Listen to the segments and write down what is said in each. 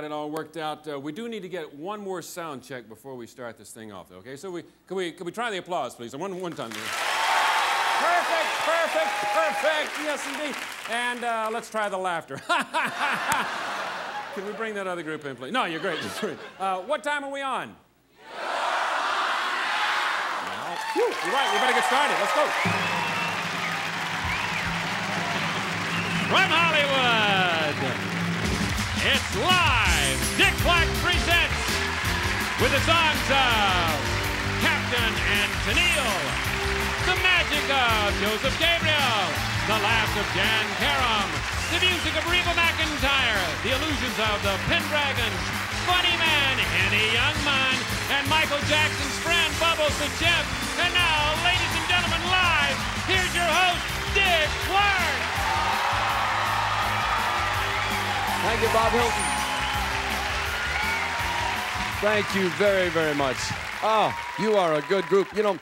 got it all worked out. Uh, we do need to get one more sound check before we start this thing off, okay? So we, can, we, can we try the applause, please? One, one time. Perfect, perfect, perfect. Yes, indeed. And uh, let's try the laughter. can we bring that other group in, please? No, you're great. You're great. Uh, what time are we on? Now, you're right. We better get started. Let's go. From Hollywood, it's live. Songs of Captain Tennille, the magic of Joseph Gabriel, the laughs of Jan Karam, the music of Reba McEntire, the illusions of the Pendragons, Funny Man, Henny Youngman, and Michael Jackson's friend Bubbles the Chimp. And now, ladies and gentlemen, live, here's your host, Dick Clark. Thank you, Bob Hilton. Thank you very, very much. Ah, you are a good group. You know,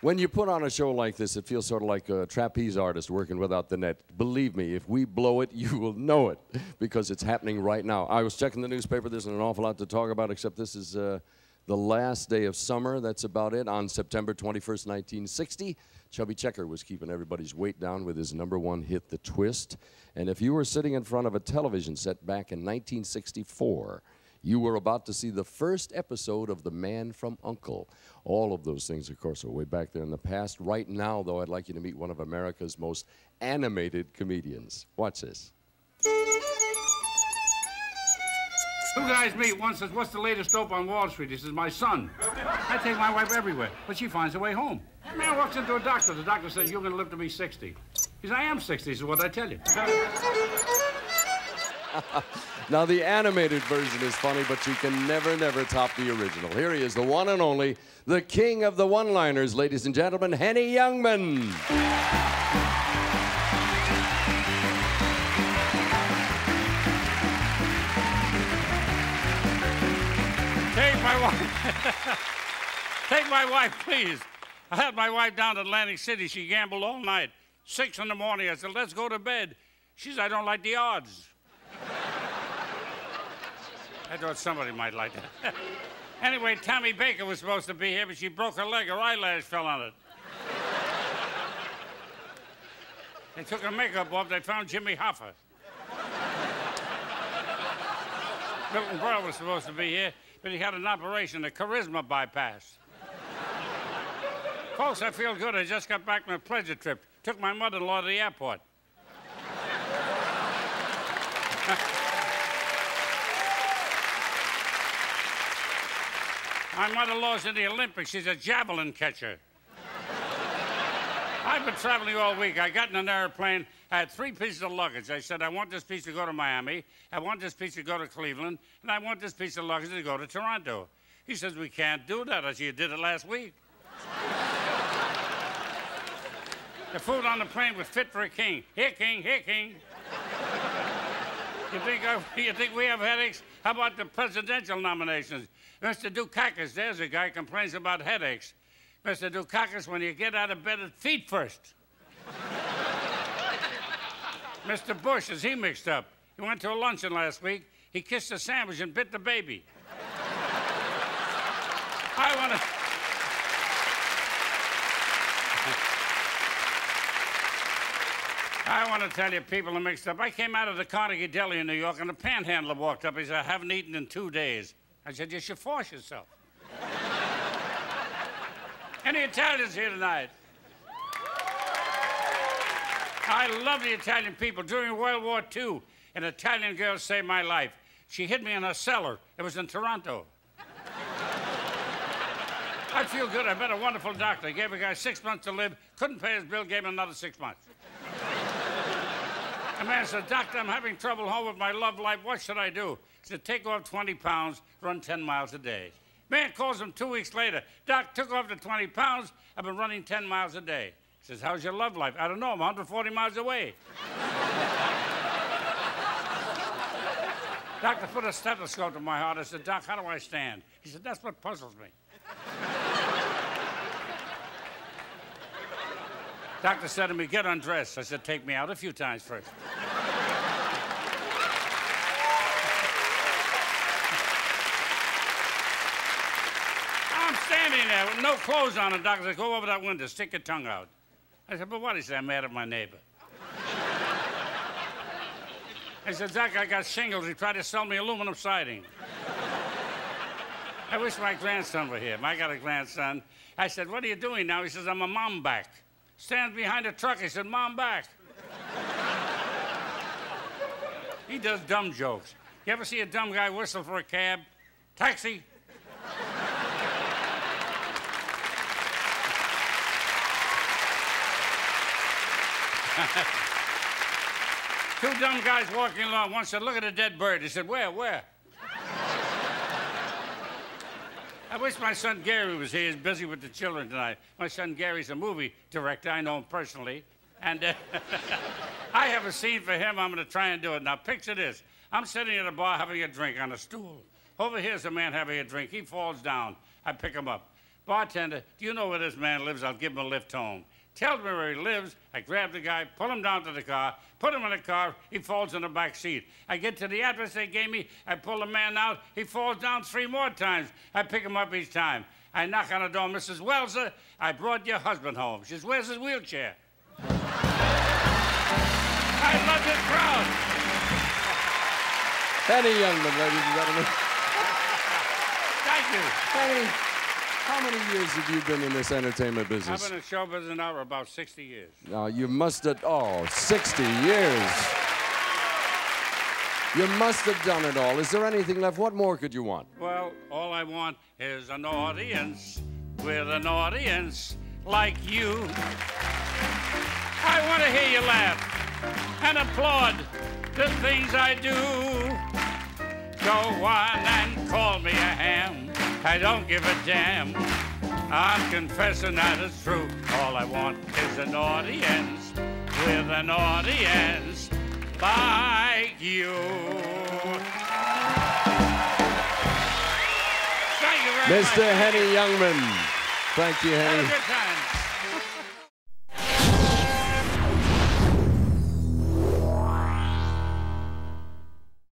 when you put on a show like this, it feels sort of like a trapeze artist working without the net. Believe me, if we blow it, you will know it because it's happening right now. I was checking the newspaper. There's an awful lot to talk about, except this is uh, the last day of summer. That's about it. On September 21st, 1960, Chubby Checker was keeping everybody's weight down with his number one hit, The Twist. And if you were sitting in front of a television set back in 1964, you were about to see the first episode of The Man from Uncle. All of those things, of course, are way back there in the past. Right now, though, I'd like you to meet one of America's most animated comedians. Watch this. Two guys meet. One says, What's the latest dope on Wall Street? He says, My son. I take my wife everywhere, but she finds her way home. The man walks into a doctor. The doctor says, You're going to live to be 60. He says, I am 60. He says, What'd I tell you? now, the animated version is funny, but you can never, never top the original. Here he is, the one and only, the king of the one liners, ladies and gentlemen, Henny Youngman. Take my wife. Take my wife, please. I had my wife down to Atlantic City. She gambled all night. Six in the morning, I said, let's go to bed. She said, I don't like the odds. I thought somebody might like that. anyway, Tammy Bakker was supposed to be here, but she broke her leg. Her eyelash fell on it. they took her makeup off. They found Jimmy Hoffa. Milton Berle was supposed to be here, but he had an operation, a charisma bypass. Folks, I feel good. I just got back from a pleasure trip. Took my mother-in-law to the airport. my mother-in-law's in the Olympics. She's a javelin catcher. I've been traveling all week. I got in an airplane. I had three pieces of luggage. I said, I want this piece to go to Miami. I want this piece to go to Cleveland. And I want this piece of luggage to go to Toronto. He says, we can't do that. I said, you did it last week. The food on the plane was fit for a king. Here, king, here, king. you, think I, you think we have headaches? How about the presidential nominations? Mr. Dukakis, there's a guy complains about headaches. Mr. Dukakis, when you get out of bed, at feet first. Mr. Bush, is he mixed up? He went to a luncheon last week. He kissed a sandwich and bit the baby. I want to. I want to tell you, people are mixed up. I came out of the Carnegie Deli in New York, and a panhandler walked up. He said, I haven't eaten in two days. I said, You should force yourself. Any Italians here tonight? I love the Italian people. During World War II, an Italian girl saved my life. She hid me in her cellar. It was in Toronto. I feel good. I met a wonderful doctor. He gave a guy six months to live. Couldn't pay his bill. Gave him another six months. The man said, Doctor, I'm having trouble home with my love life. What should I do? He said, take off 20 pounds, run 10 miles a day. Man calls him two weeks later. Doc, took off the 20 pounds. I've been running 10 miles a day. He says, how's your love life? I don't know. I'm 140 miles away. Doctor put a stethoscope to my heart. I said, Doc, how do I stand? He said, that's what puzzles me. Doctor said to me, get undressed. I said, take me out a few times first. Sitting there with no clothes on. The doctor said, Go over that window, stick your tongue out. I said, But what? Said, I'm mad at my neighbor. I said, Doc, I got shingles. He tried to sell me aluminum siding. I wish my grandson were here. I got a grandson. I said, What are you doing now? He says, I'm a mom back. Stands behind a truck. He said, Mom back. he does dumb jokes. You ever see a dumb guy whistle for a cab? Taxi. Two dumb guys walking along. One said, Look at a dead bird. He said, Where, where? I wish my son Gary was here. He's busy with the children tonight. My son Gary's a movie director. I know him personally. And uh, I have a scene for him. I'm going to try and do it. Now, picture this I'm sitting at a bar having a drink on a stool. Over here's a man having a drink. He falls down. I pick him up. Bartender, do you know where this man lives? I'll give him a lift home. Tells me where he lives. I grab the guy, pull him down to the car, put him in the car. He falls in the back seat. I get to the address they gave me. I pull the man out. He falls down three more times. I pick him up each time. I knock on the door. Mrs. Welser, I brought your husband home. She says, Where's his wheelchair? I love this crowd. Henny Youngman, ladies and gentlemen. Thank you. Henny, how many years have you been in this entertainment business? I've been in show business now for about 60 years. Now, you must have, oh, 60 years. You must have done it all. Is there anything left? What more could you want? Well, all I want is an audience with an audience like you. I want to hear you laugh and applaud the things I do. Go on and call me a ham. I don't give a damn. I'm confessing that it's true. All I want is an audience with an audience like you. Thank you very much. Mr. Henny Youngman. Thank you, Henny.